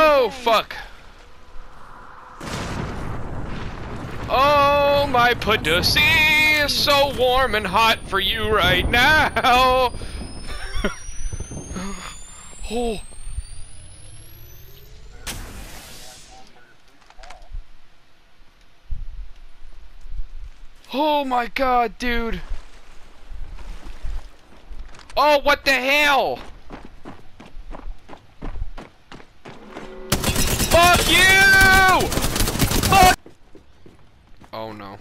Oh fuck! Oh my pussy is so warm and hot for you right now. oh. Oh my god, dude. Oh, what the hell? Fuck you! Fuck! Oh no.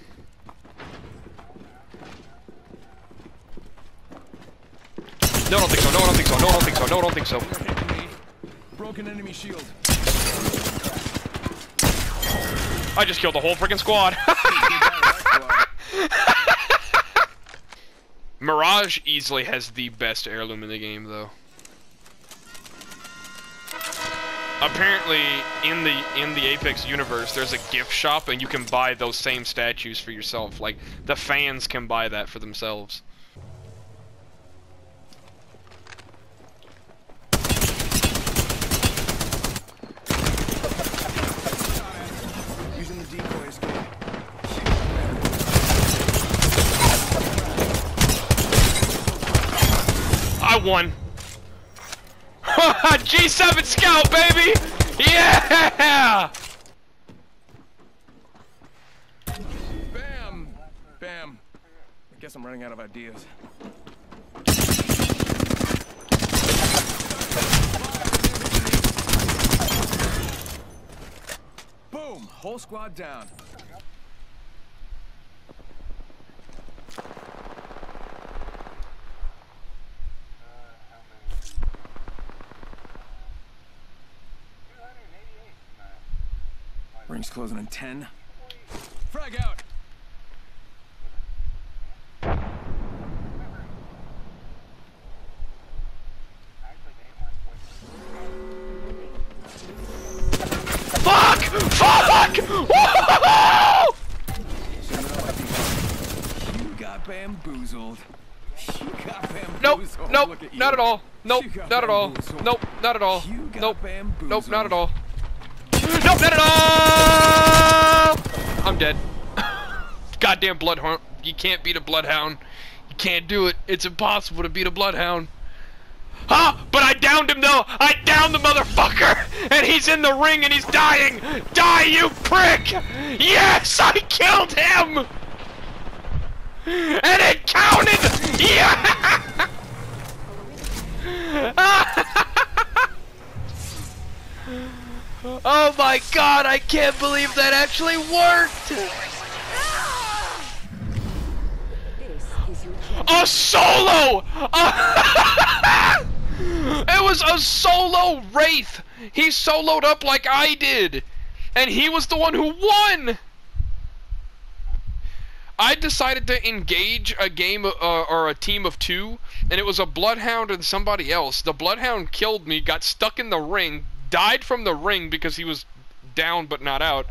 No, I don't think so. No, I don't think so. No, I don't think so. No, I don't think so. Broken enemy shield. I just killed the whole freaking squad. Mirage easily has the best heirloom in the game, though. Apparently, in the in the Apex universe, there's a gift shop, and you can buy those same statues for yourself. Like the fans can buy that for themselves. Using the decoy escape. I won. G7 Scout, baby! Yeah! Bam! Bam. I guess I'm running out of ideas. Boom! Whole squad down. Ring's closing in 10. Frag out! Fuck! Fuck! You got bamboozled. You got Nope, bamboozled. nope, not at all. Nope, not at all. Nope, not at all. Nope, nope, not at all. Nope, not at all! I'm dead. Goddamn bloodhound. You can't beat a bloodhound. You can't do it. It's impossible to beat a bloodhound. Ah! But I downed him though! I downed the motherfucker! And he's in the ring and he's dying! Die, you prick! Yes! I killed him! And it counted! Yeah! oh my god, I can't believe that actually worked! A solo! it was a solo Wraith! He soloed up like I did! And he was the one who won! I decided to engage a game uh, or a team of two, and it was a Bloodhound and somebody else. The Bloodhound killed me, got stuck in the ring, died from the ring because he was down but not out.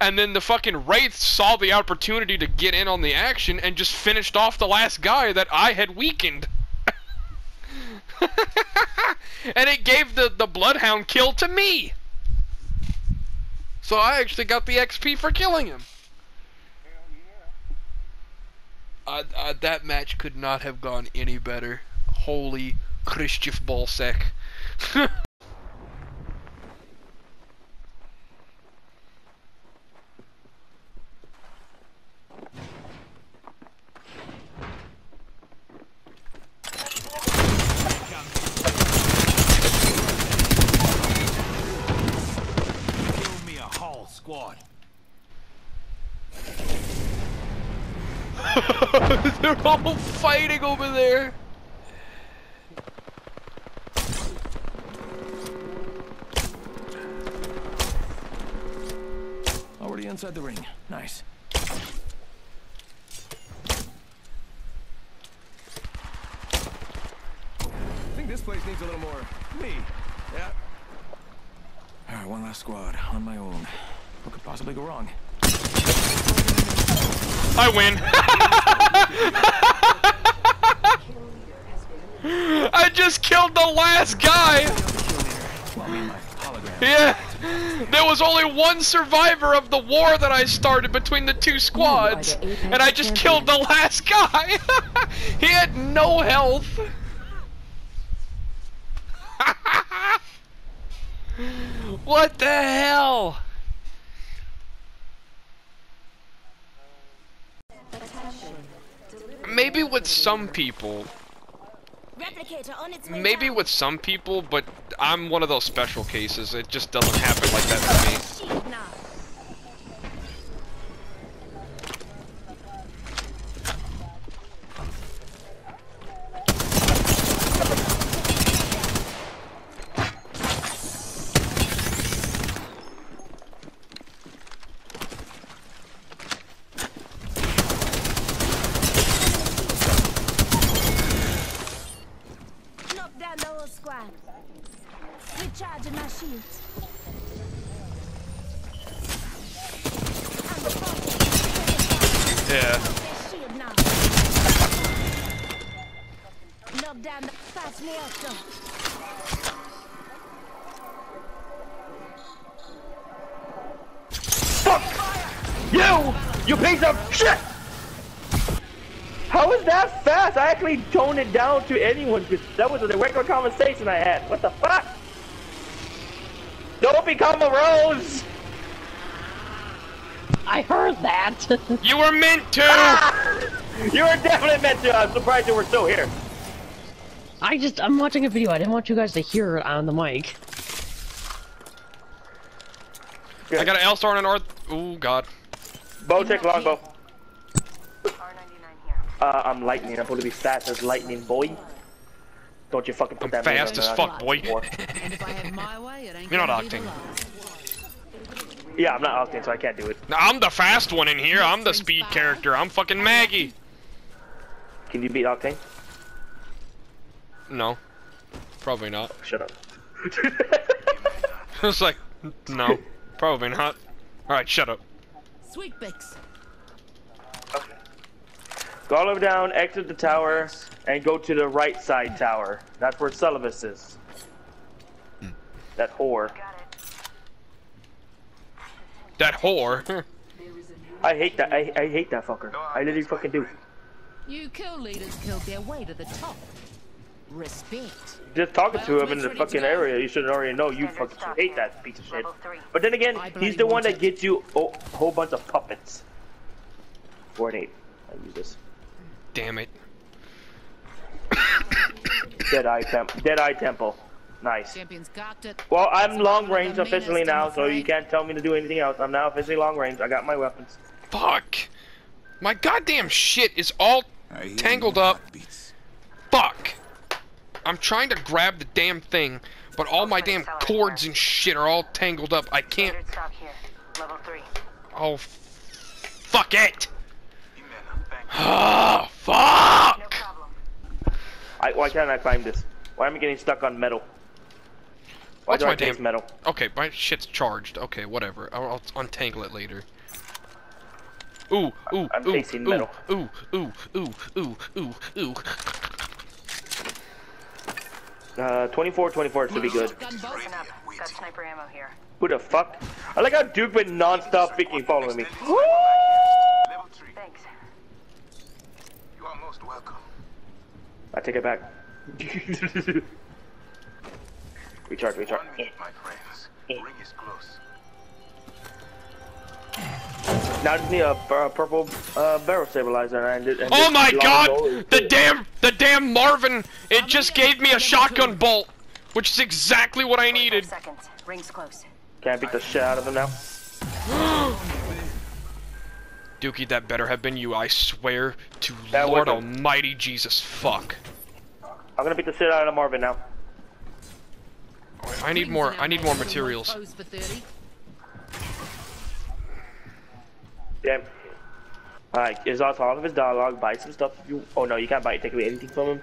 And then the fucking Wraith saw the opportunity to get in on the action and just finished off the last guy that I had weakened. and it gave the, the Bloodhound kill to me. So I actually got the XP for killing him. Uh, uh, that match could not have gone any better. Holy Christian Ballsack. Killed me a whole squad. They're all fighting over there. Already inside the ring. Nice. I think this place needs a little more me. Yeah. Alright, one last squad, on my own. What could possibly go wrong? I win. I just killed the last guy. Yeah. There was only one survivor of the war that I started between the two squads, and I just killed the last guy. he had no health. what the hell? Maybe with some people, Replicator on its way maybe with some people, but I'm one of those special cases. It just doesn't happen like that to me. Fast? I actually toned it down to anyone because that was a regular conversation I had. What the fuck? Don't become a rose! I heard that. You were meant to! Ah! You were definitely meant to. I'm surprised you were still here. I just, I'm watching a video. I didn't want you guys to hear it on the mic. I got an L star on the north. Ooh, God. Bocek longbow. Uh, I'm lightning. I'm supposed to be fast as lightning, boy. Don't you fucking put I'm that fast in as there. fuck, boy. And if I had my way, it You're not gonna octane. Yeah, I'm not octane, so I can't do it. Now, I'm the fast one in here. I'm the speed character. I'm fucking Maggie. Can you beat octane? No. Probably not. Shut up. it's like, no. Probably not. Alright, shut up. Sweet Bix. Go all the way down, exit the tower, and go to the right side tower. That's where Sullivan is. That whore. That whore. I hate that. I, I hate that fucker. I literally fucking do. You kill leaders killed their way to the top. Respect. Just talking to him in the fucking area, you should already know you fucking hate that piece of shit. But then again, he's the one that gets you a whole bunch of puppets. Four and eight. I use this. Damn it. Dead Eye Temple. Dead Eye Temple. Nice. Champions got it. Well, I'm long range officially now, so you can't tell me to do anything else. I'm now officially long range. I got my weapons. Fuck. My goddamn shit is all tangled up. Fuck. I'm trying to grab the damn thing, but all my damn cords and shit are all tangled up. I can't. Stop here. Level three. Oh, fuck it. Ah, fuck. No problem. I, why can't I climb this? Why am I getting stuck on metal? Why What's do my I taste damn- metal? Okay, my shit's charged. Okay, whatever. I'll, I'll untangle it later. Ooh, ooh, I'm ooh, ooh, metal. ooh, ooh, ooh, ooh, ooh, ooh. Uh, 24, 24 should be good. Shotgun bolt. Listen up. Got sniper ammo here. Who the fuck? I like how Duke been non-stop freaking following me. Level three. Thanks. You are most welcome. I take it back. recharge, recharge. One minute, my friends. Ring is close. Now I just need a, a purple uh, barrel stabilizer and, and Oh my god! roll- The damn, the damn Marvin! It just gave me a shotgun bolt, which is exactly what I needed. seconds. Rings close. Can't beat the shit out of him now. Dookie, that better have been you, I swear to That Lord wasn't- Almighty Jesus fuck. I'm gonna beat the shit out of Marvin now. I need more, I need more materials. Pose for 30. Damn. Alright, is off all of his dialogue, buy some stuff if you oh no, you can't buy it, take away anything from him.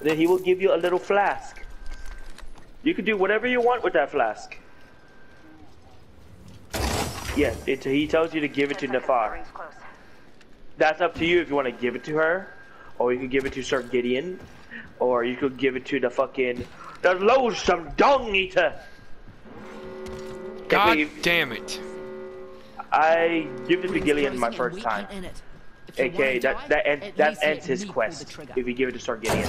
Then he will give you a little flask. You can do whatever you want with that flask. Yes, it, he tells you to give it to Nafar. That's up to you if you want to give it to her, or you could give it to Sir Gideon, or you could give it to the fucking the loathsome dung eater. God If we- damn it. I give it to Rings Gillian my first time. weakened in it. If you AK, wanna that that ends that ends his me pull the quest if you give it to Sir Gideon.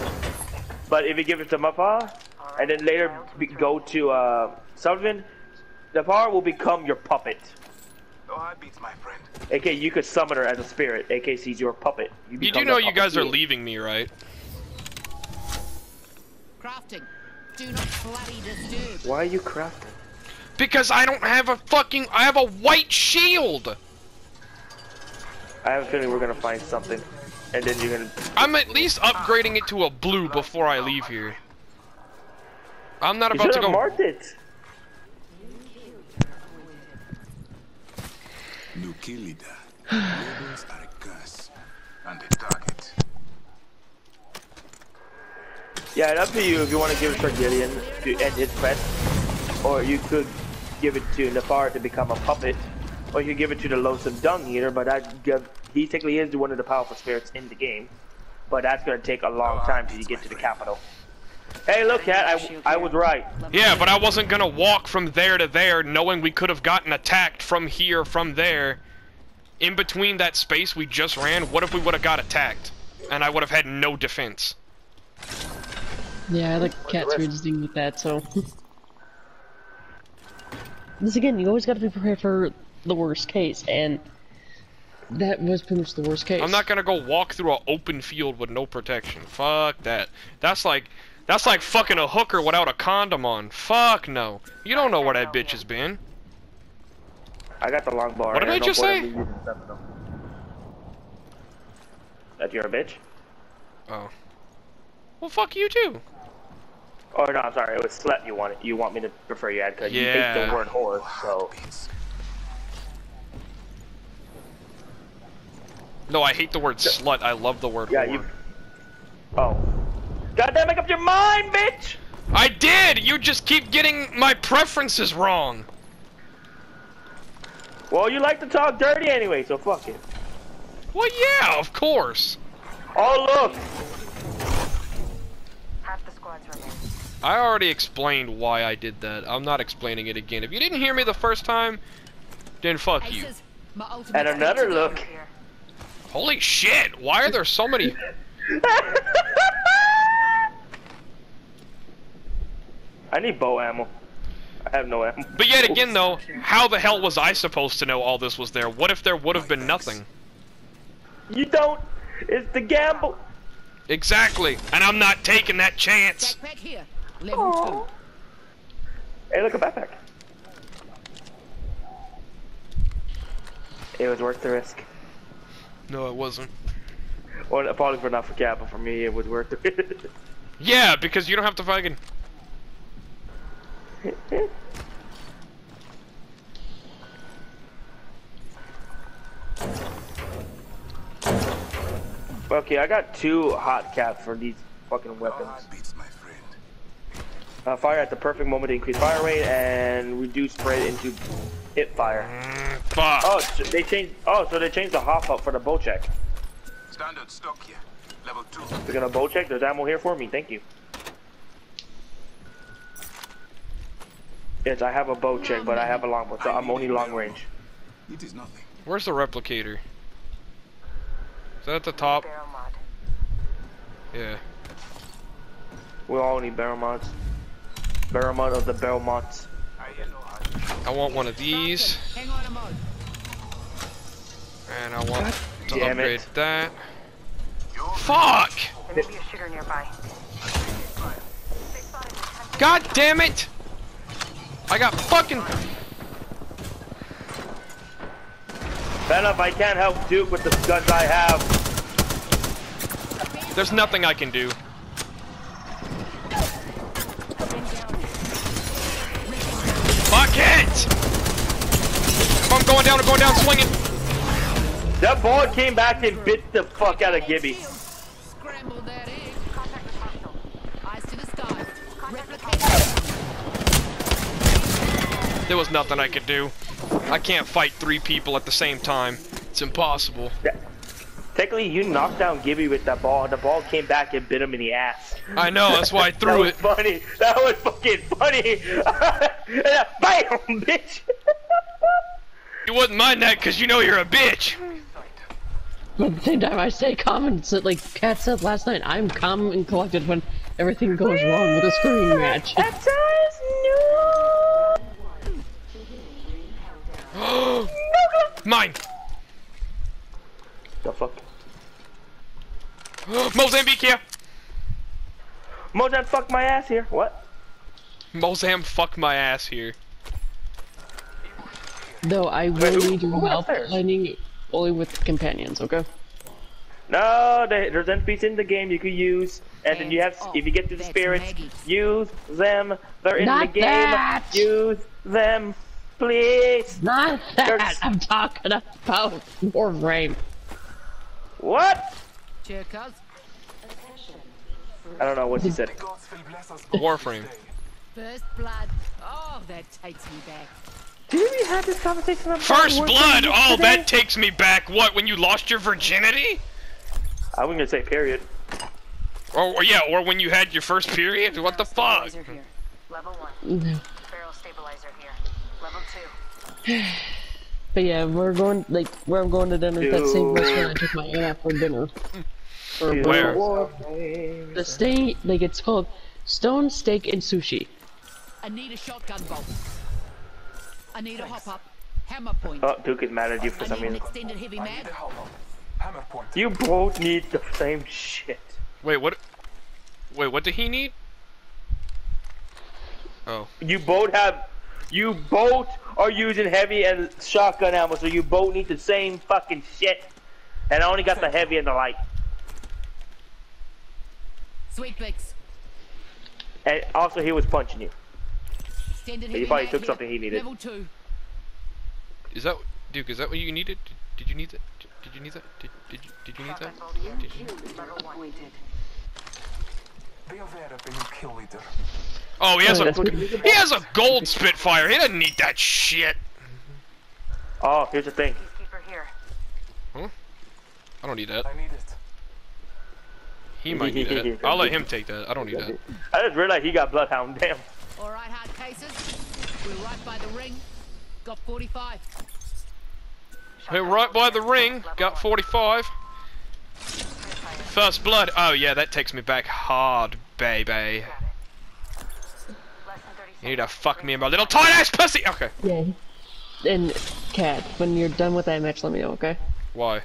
But if you give it to Mapar, and then later be, go to uh, Sullivan, Nafar will become your puppet. No heartbeats, my friend. AK, you could summon her as a spirit. AK sees your puppet. You become do know you guys are leaving me, right? Crafting. Do not bloody disturb. Why are you crafting? Because I don't have a fucking. I have a white shield! I have a feeling we're gonna find something, and then you're gonna. I'm at least upgrading it to a blue before I leave here. I'm not about should to have go. marked it. Leader. Labels are a curse. And a target. Yeah, it's up to you if you want to give it to Gideon to end his quest, or you could give it to Nafar to become a puppet, or you could give it to the loathsome dung eater. But that give- he technically is one of the powerful spirits in the game, but that's gonna take a long time till you get to the capital. Hey, look, cat, I I was right. Yeah, but I wasn't gonna walk from there to there knowing we could have gotten attacked from here, from there. In between that space we just ran, what if we would have got attacked? And I would have had no defense. Yeah, I like cat's reasoning with that, so. this again, you always gotta be prepared for the worst case, and that was pretty much the worst case. I'm not gonna go walk through an open field with no protection. Fuck that. That's like, that's like fucking a hooker without a condom on. Fuck no. You don't know where that bitch has been. I got the long bar. What did I just say? in me using seven of them. That you're a bitch? Oh. Well, fuck you too. Oh no, I'm sorry. It was slut you wanted. You want me to prefer you at because you hate the word whore. Oh, so No, I hate the word slut. I love the word yeah, whore. you. Oh. Goddamn, make up your mind, bitch! I did! You just keep getting my preferences wrong. Well, you like to talk dirty anyway, so fuck it. Well, yeah, of course. Oh look, Half the squads remain. I already explained why I did that. I'm not explaining it again. If you didn't hear me the first time, then fuck you. Aces. And another look. Holy shit! Why are there so many? I need bow ammo. I have no ammo. But yet again, though, how the hell was I supposed to know all this was there? What if there would have been nothing? You don't. It's the gamble. Exactly, and I'm not taking that chance. Backpack here. Level Hey, look a backpack. It was worth the risk. No, it wasn't. Well, probably for not for Cap, but for me, it was worth it. Yeah, because you don't have to fucking. okay, I got two hot caps for these fucking weapons. heartbeats, my friend. Uh, fire at the perfect moment to increase fire rate and reduce spread into hip fire. Mm, fuck. Oh, so they changed. Oh, so they changed the hop up for the Bocek. Standard stock here. Level 2. We're gonna Bocek. There's ammo here for me. Thank you. Yes, I have a bow check, but I have a longbow, so I'm only long range. It is nothing. Where's the replicator? Is that at the top? Yeah. We all need barrel mods. Barrel mod of the barrel mods. I hear no heartbeat. I want one of these, Hang on a mo. and I want to damn upgrade it. that. Fuck! There may be a shooter nearby. God damn it! I got fucking. Fair enough, I can't help Duke with the guns I have. There's nothing I can do. Fuck it! If I'm going down, I'm going down swinging. That ball came back and bit the fuck out of Gibby. Scramble that egg. Contact with hostile. Eyes to the sky. Replicator. There was nothing I could do. I can't fight three people at the same time. It's impossible. Technically, you knocked down Gibby with that ball, and the ball came back and bit him in the ass. I know, that's why I threw was it. funny. That was fucking funny. Bam, bitch. You wouldn't mind that because you know you're a bitch. But at the same time, I stay calm and so, like Kat said last night, I'm calm and collected when everything goes wrong with a screaming match. That's us. Mine. The fuck. Mozambique here. Mozart fucked my ass here. What? Mozam, fuck my ass here. Though I Wait, will who- need your who help upstairs? finding only with companions, okay? No, they, there's NPCs in the game you could use, and then you have, Hands if you get to the oh, spirits, Maggie. use them. They're in Not the game. that. Use them, please. Not that! There's- I'm talking about Warframe. What? Jerkers. I don't know what she said. Gods will bless us Warframe. First blood. Oh, that takes me back. Did we have this conversation about First blood. Oh, yesterday? that takes me back. What? When you lost your virginity? I was gonna say period. Or, or yeah, or when you had your first period? What the fuck? Level one. But yeah, we're going, like, where I'm going to dinner is that same restaurant I took my aunt for dinner. For Where? Warframe. The steak, like, it's called Stone Steak and Sushi. I need a shotgun bolt. I need a hop up. Hammer point. Oh, Duke is mad at you for I some need an reason. extended heavy I need mag. a. Hammer point. You both need the same shit. Wait, what? Wait, what did he need? Oh. You both have, you both are using heavy and shotgun ammo, so you both need the same fucking shit. And I only got the heavy and the light. Sweet picks. And also, he was punching you. Extended He probably took here. something he needed. Level two. Is that Duke? Is that what you needed? Did, did you need that? Did, did you need that? Did, did you did you need that? Shotgun bolt here. Did you? Be aware of the new kill leader. Oh, he has a that's what you he has a gold Spitfire. He doesn't need that shit. Oh, here's the thing. Peacekeeper here. I don't need that. I need it. He might need that. I'll let him take that. I don't need that. I just realized he got Bloodhound. Damn. All right, hard cases. We're right by the ring. Got 45. We're right by the ring. Got 45. First blood. Oh yeah, that takes me back hard, baby. Less than 30 You need to fuck me in my little tight ass pussy. Okay. Yeah. And, Cat, when you're done with that match, let me know, okay? Why?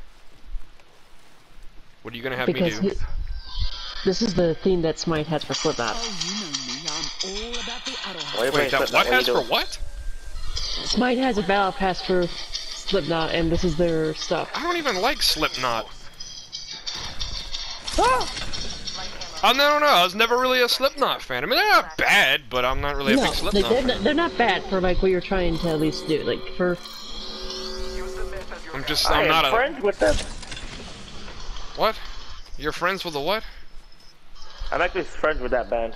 What are you gonna have Because me do? he- this is the theme that Smite has for Slipknot. Oh, you know me. I'm all about the other. Wait, Wait, that Slipknot, what has for what? Smite has a battle pass for Slipknot, and this is their stuff. I don't even like Slipknot. Ah! I don't know. I was never really a Slipknot fan. I mean, they're not bad, but I'm not really a No, big like, Slipknot. they're, fan. not, they're not bad for like what you're trying to at least do. Like for Use the method you I'm just. I I'm am not a. friends with them. What? You're friends with a what? I'm actually friends with that band.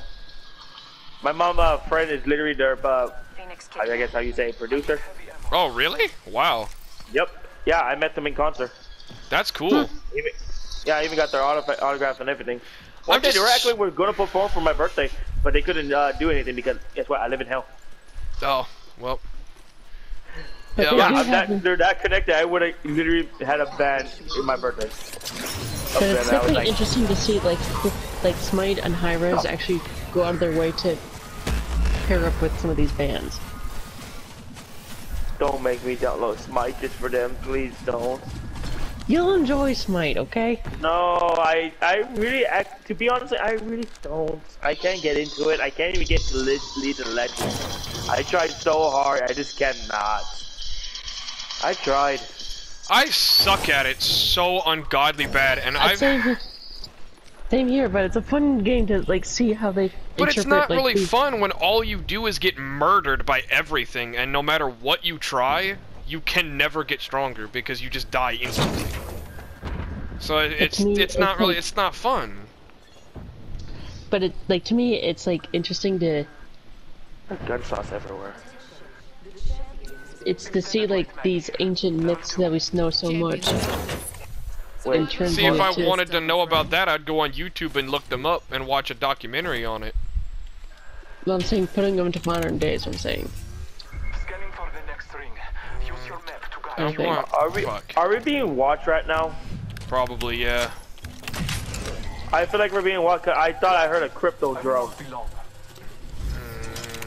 My mom, uh, friend is literally their, uh, Phoenix I guess how you say, producer. Oh, really? Wow. Yep. Yeah, I met them in concert. That's cool. Even, yeah, I even got their autograph, autograph and everything. One I'm day they were actually were gonna perform for my birthday, but they couldn't uh, do anything because guess what? I live in hell. Oh, well. But Yeah, they Yeah, do I'm have that, they're that connected. I would have literally had a band in my birthday. But Up it's there, and I was definitely like, interesting to see like like Smite and Hi-Rez actually go out of their way to pair up with some of these bands. don't make me download Smite just for them, please don't. You'll enjoy Smite, okay? No, I, I really, I, to be honest, I really don't. I can't get into it. I can't even get to lead, lead the legend. I tried so hard, I just cannot. I tried. I suck at it so ungodly bad, and I'd I've. say same here, but it's a fun game to like see how they. But it's not like, really these- fun when all you do is get murdered by everything, and no matter what you try, you can never get stronger because you just die instantly. So it- it's me, it's not it's really like- it's not fun. But it like to me, it's like interesting to. Gun sauce everywhere. it's to see like these ancient myths that we know so much. And turn See, if I into- wanted to know about that, I'd go on YouTube and look them up and watch a documentary on it. Well, I'm saying putting them into modern days. I'm saying. I You think- want- Are we Fuck. are we being watched right now? Probably, yeah. I feel like we're being watched. I thought I heard a crypto drone, belong.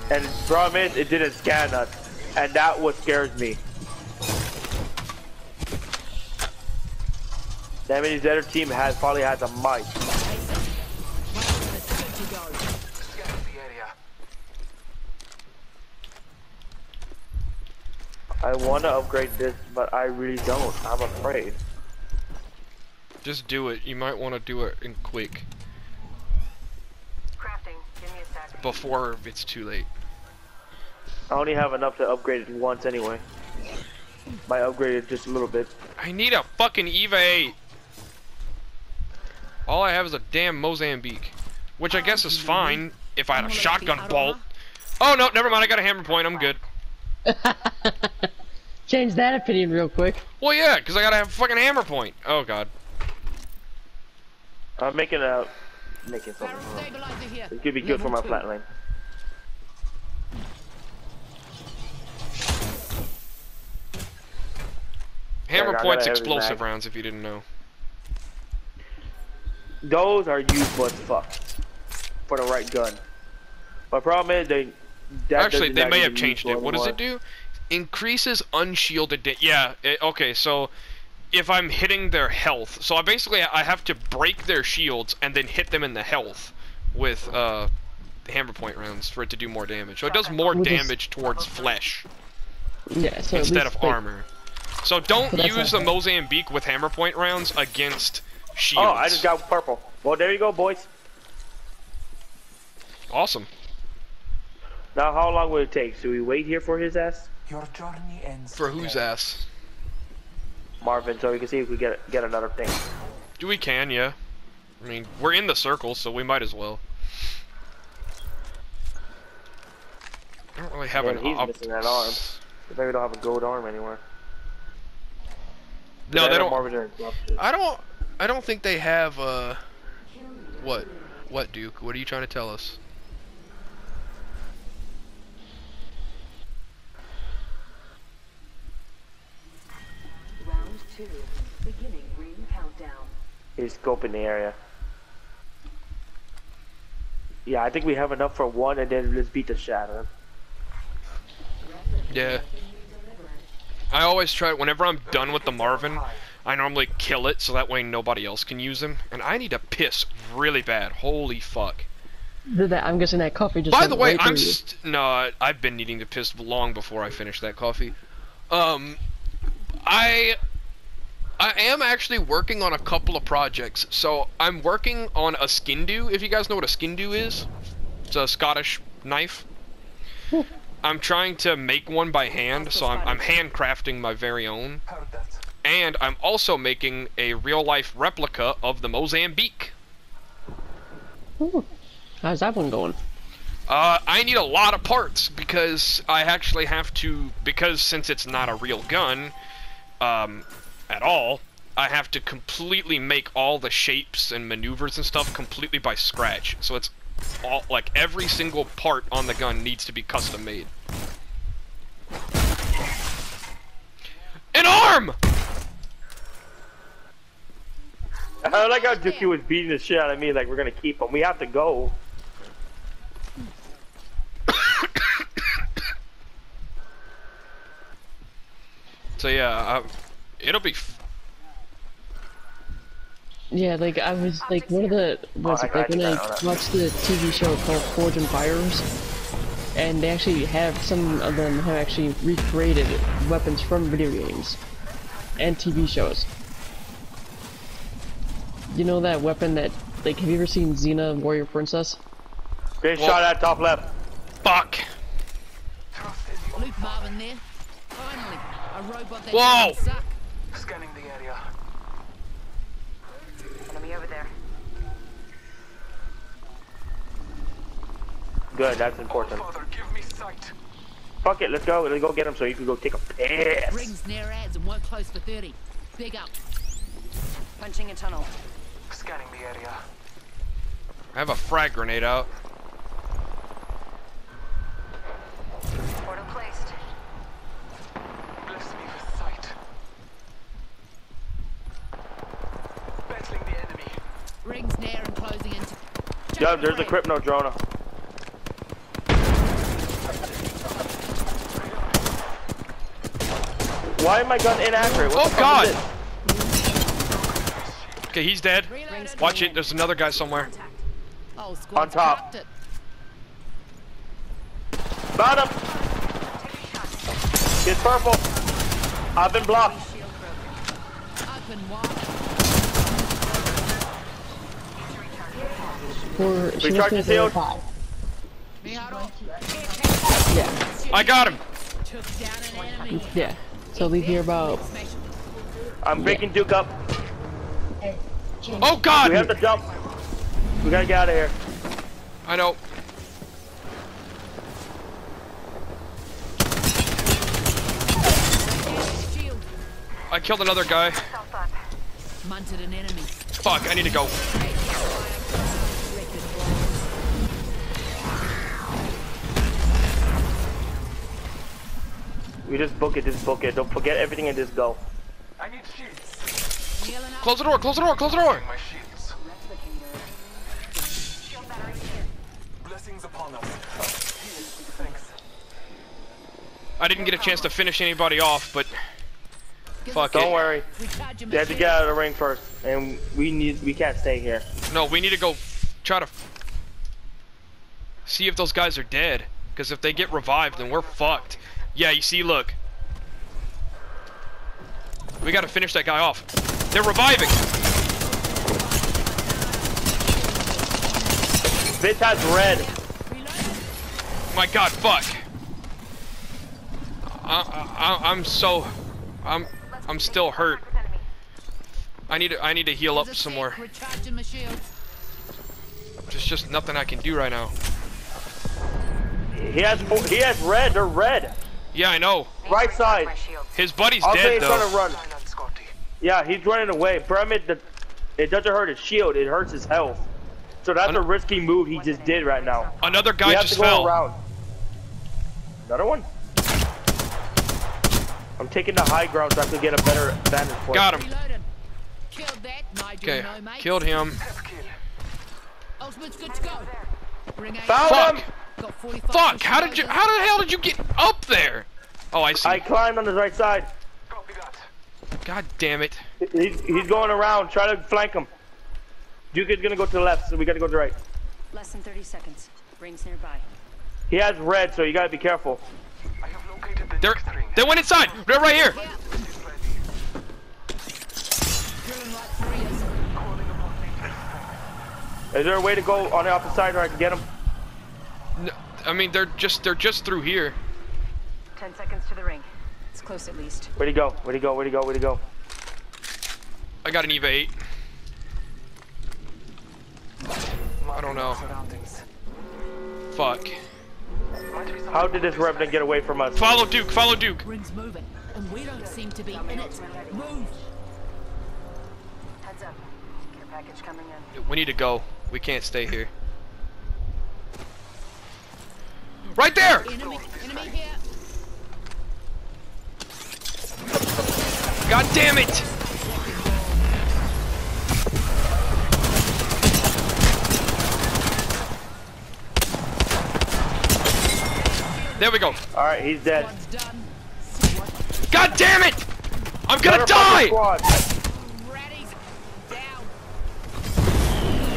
and the problem is it didn't scan us, and that what scares me. That means the other team has probably has a mic. Scanning the area. I want to upgrade this, but I really don't. I'm afraid. Just do it. You might want to do it in quick Crafting. Give me a sec. before it's too late. I only have enough to upgrade it once anyway. Might upgrade it just a little bit. I need a fucking EVA 8. All I have is a damn Mozambique. Which I guess is fine if I had a shotgun bolt. Oh no, never mind, I got a hammer point, I'm good. Change that opinion real quick. Well yeah, because I gotta have a fucking hammer point. Oh god. I'm making a making something. Barrel stabilizer here. It could be good for my two. flatline. Hammer I gotta point's explosive mag. rounds if you didn't know. Those are useless fuck for the right gun. My problem is they. That Actually, they may have changed it. What does it do? Increases unshielded da- Yeah, it, okay, so if I'm hitting their health, so I basically I have to break their shields and then hit them in the health with uh hammer point rounds for it to do more damage. So it does more Well, this- damage towards flesh Yeah. So instead least, of like, armor. So don't So use the Mozambique with hammer point rounds against shields. Oh, I just got purple. Well, there you go, boys. awesome. Now, how long will it take? Should we wait here for his ass, Your journey ends. For whose today. ass? Marvin, so we can see if we get get another thing? Do we can, yeah. I mean, we're in the circle, so we might as well. I don't really have Yeah, an he's op- missing that arm. Maybe we don't have a gold arm anymore. No, I they don't. Marvin didn't drop it. I don't. I don't think they have. Uh, what? What, Duke? What are you trying to tell us? Two. Beginning ring countdown. He's scoping the area. Yeah, I think we have enough for one, and then let's beat the shit out of him. Yeah. I always try. Whenever I'm done with the Marvin, I normally kill it so that way nobody else can use him. And I need to piss really bad. Holy fuck. Did that, I'm guessing that coffee just. By the way, I'm st- no. I've been needing to piss long before I finish that coffee. Um, I I am actually working on a couple of projects. So I'm working on a sgian-dubh. If you guys know what a sgian-dubh is, it's a Scottish knife. I'm trying to make one by hand, so I'm, I'm handcrafting my very own. And I'm also making a real life replica of the Mozambique. Ooh. How's that one going? Uh, I need a lot of parts because I actually have to because since it's not a real gun, um, at all, I have to completely make all the shapes and maneuvers and stuff completely by scratch. So it's all like every single part on the gun needs to be custom made. An arm! I like how Dookie was beating the shit out of me, like we're gonna keep him. We have to go. So yeah, uh, it'll be. F- Yeah, like I was like one of the was Oh, it like when I down on that. watched the TV show called Forge and Fires, and they actually have some of them have actually recreated weapons from video games and TV shows. You know that weapon that like have you ever seen Xena Warrior Princess? Great Well- shot at top left. fuck! Luke Marvin there. Finally, a robot that Whoa! Doesn't suck. Scanning the area. Enemy over there. Good, that's important. Father, give me sight. Fuck it, let's go. Let's go get him so you can go take a piss. Rings near ads and we're close for 30. Big up. Punching a tunnel. Scanning the area. I have a frag grenade out. Portal placed. Bless me with sight. Battling the enemy. Rings near and closing into. Yo, there's a Crypto drone. Why am I gun inaccurate? What Oh God! Okay, he's dead. Reloaded. Watch it. There's another guy somewhere. Oh, On top. Bottom! it. Found him! He's purple. I've been blocked. Open wide. For she Recharge must the be shield. five. Yeah. I got him. took down an enemy. Yeah. So leave here about I'm picking Duke up. Oh God! We have to jump. We gotta get out of here. I know. I killed another guy. Self up. Munted an enemy. Fuck, I need to go. We just book it, just book it. Don't forget everything and just go. I need shields. Close the door, close the door, close the door! My shields. Shield battery here. Blessings upon us. Thanks. I didn't get a chance to finish anybody off, but fuck Don't it. worry. Recharge your They have to get out of the ring first, and we need. We can't stay here. No, we need to go try to see if those guys are dead. Because if they get revived, then we're fucked. Yeah, you see, look. We gotta finish that guy off. They're reviving. This has red. My God, fuck. I, I, I'm so, I'm, I'm still hurt. I need to, I need to heal up some more. Recharging my shields. There's just nothing I can do right now. He has. He has red. They're red. Yeah, I know. Right side. His buddy's I'll dead he's trying though. to run. Yeah, he's running away. Pyramid. The, it doesn't hurt his shield. It hurts his health. So that's a risky move he just did right now. Another We guy have just to go fell. around. Another one. I'm taking the high ground so I can get a better vantage point. Got him. Killed Okay, killed him. Ultimate's good to go. Bring out. Found Fuck. him. Fuck! How did you? How the hell did you get up there? Oh, I see. I climbed on his right side. God damn it! He's, he's going around. Try to flank him. Duke is gonna go to the left, so we gotta go to the right. Less than 30 seconds. Rings nearby. He has red, so you gotta be careful. I have located the They're next ring. they went inside. They're right here. It Is there a way to go on the opposite side where I can get them? No, I mean, they're just they're just through here. 10 seconds to the ring. It's close at least. Where'd he go? Where'd he go? Where'd he go? Where'd he go? I got an Eva 8. I don't know. Fuck. Might be some How did this revenant get away from us? Follow Duke. Follow Duke. Ring's moving, and we don't seem to be in it. Move. Heads up. Care package coming in. We need to go. We can't stay here. Right there. Enemy, enemy here. God damn it! There we go. All right, he's dead. God damn it! I'm gonna Another fucking die!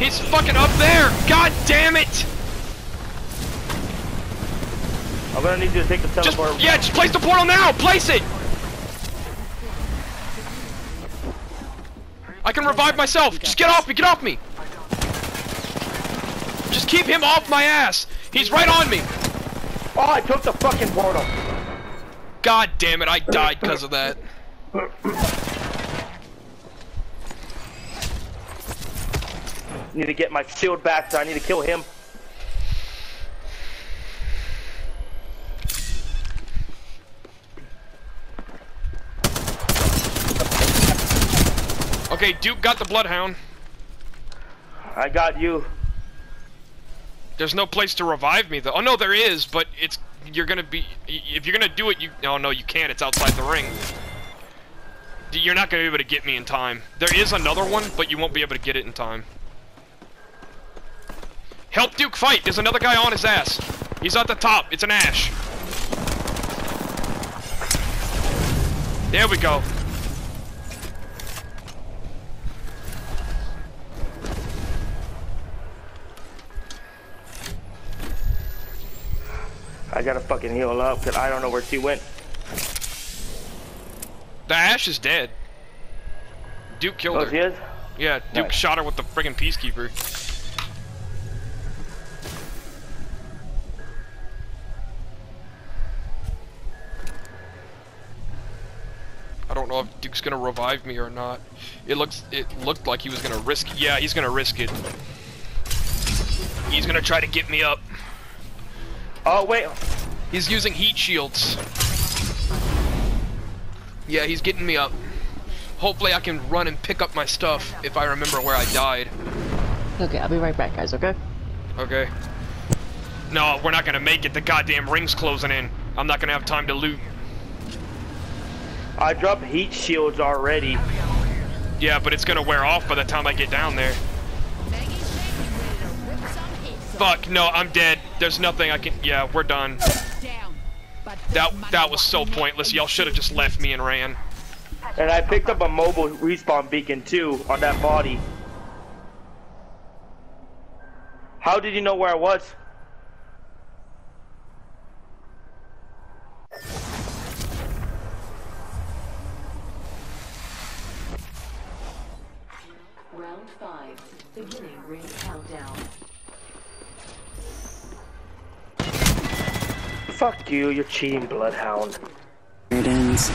He's fucking up there! God damn it! I'm gonna need you to take the Just teleport. yeah, just place the portal now. Place it. I can revive myself. Just get off me. Get off me. Just keep him off my ass. He's right on me. Oh, I took the fucking portal. God damn it! I died because of that. Need to get my shield back, so I need to kill him. Okay, Duke got the Bloodhound. I got you. There's no place to revive me though. Oh no, there is, but it's you're gonna be if you're gonna do it. You oh, no, you can't. It's outside the ring. You're not gonna be able to get me in time. There is another one, but you won't be able to get it in time. Help Duke fight. There's another guy on his ass. He's at the top. It's an Ash. There we go. I gotta fucking heal up because I don't know where she went. The Ash is dead. Duke killed her. Oh, her. is? Yeah, Duke Nice. shot her with the friggin' Peacekeeper. Know if Duke's gonna revive me or not. It looks, it looked like he was gonna risk. Yeah, he's gonna risk it. He's gonna try to get me up. Oh, wait. He's using heat shields. Yeah, he's getting me up. Hopefully I can run and pick up my stuff if I remember where I died. Okay, I'll be right back, guys. Okay. Okay. No, we're not gonna make it. The goddamn ring's closing in. I'm not gonna have time to loot. I dropped heat shields already. Yeah, but it's gonna wear off by the time I get down there. Maggie said you ready to rip some heads off. Fuck, no, I'm dead. There's nothing I can. Yeah, we're done. That that was so pointless. Y'all should have just left me and ran. And I picked up a mobile respawn beacon too on that body. How did you know where I was? Round five, beginning ring countdown. Fuck you, you're cheating, bloodhound. It ends.